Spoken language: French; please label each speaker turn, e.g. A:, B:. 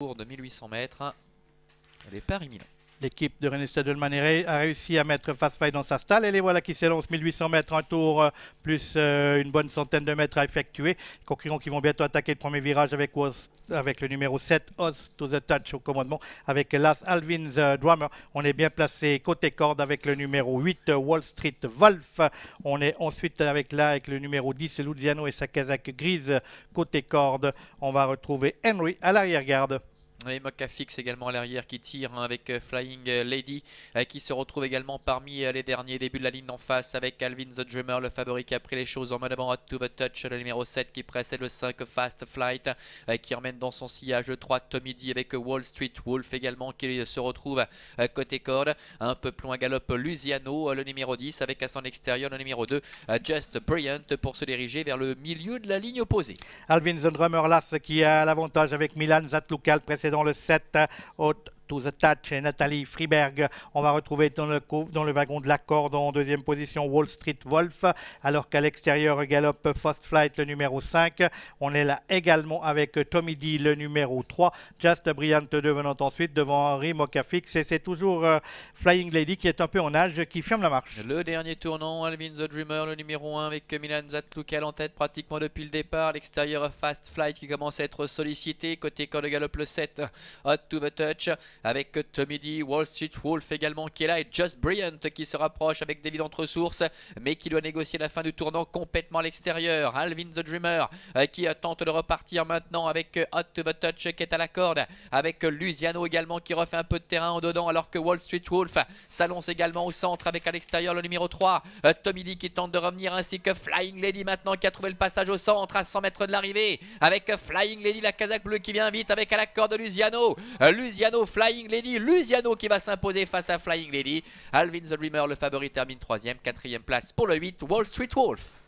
A: Tour de 1800 mètres. Départ imminent.
B: L'équipe de René Stadelman a réussi à mettre Fast Fight dans sa stalle et les voilà qui s'élancent 1800 mètres, un tour euh, plus euh, une bonne centaine de mètres à effectuer. Les concurrents qui vont bientôt attaquer le premier virage avec, le numéro 7, Os to the Touch au commandement, avec Las Alvin's euh, Drummer. On est bien placé côté corde avec le numéro 8, Wall Street Wolf. On est ensuite avec là avec le numéro 10, Luciano et sa casaque grise côté corde. On va retrouver Henry à l'arrière-garde.
A: Et Fix également à l'arrière qui tire hein, avec euh, Flying Lady euh, qui se retrouve également parmi euh, les derniers débuts de la ligne en face avec Alvin the Dreamer, le favori qui a pris les choses en mode avant Hot to the Touch, le numéro 7 qui précède le 5 Fast Flight qui emmène dans son sillage le 3 Tommy D avec Wall Street Wolf également qui se retrouve côté corde. Un peu plus loin galope Luciano, le numéro 10 avec à son extérieur le numéro 2 Just Brilliant pour se diriger vers le milieu de la ligne opposée.
B: Alvin the Drummer Las qui a l'avantage avec Milan Zatloukal précédent dans le 7 haute to the touch et Nathalie Friberg. On va retrouver dans le, wagon de la corde en deuxième position Wall Street Wolf, alors qu'à l'extérieur galope Fast Flight le numéro 5. On est là également avec Tommy D le numéro 3. Just Brilliant devenant ensuite devant Henri Mocafix et c'est toujours euh, Flying Lady qui est un peu en âge qui ferme la marche.
A: Le dernier tournant, Alvin the Dreamer, le numéro 1 avec Milan Zatloukal en tête pratiquement depuis le départ. L'extérieur Fast Flight qui commence à être sollicité. Côté corps de le 7, Hot to the Touch avec Tommy D, Wall Street Wolf également qui est là et Just Brilliant qui se rapproche avec David entre sources mais qui doit négocier la fin du tournant complètement à l'extérieur. Alvin the Dreamer euh, qui tente de repartir maintenant avec euh, Hot the Touch qui est à la corde avec Luciano également qui refait un peu de terrain en dedans alors que Wall Street Wolf s'allonce également au centre avec à l'extérieur le numéro 3 euh, Tommy D qui tente de revenir ainsi que Flying Lady maintenant qui a trouvé le passage au centre à 100 mètres de l'arrivée avec Flying Lady la casaque bleue qui vient vite avec à la corde Luciano Luciano Flying Lady, Luciano qui va s'imposer face à Flying Lady. Alvin the Dreamer, le favori, termine 3 quatrième place pour le 8, Wall Street Wolf.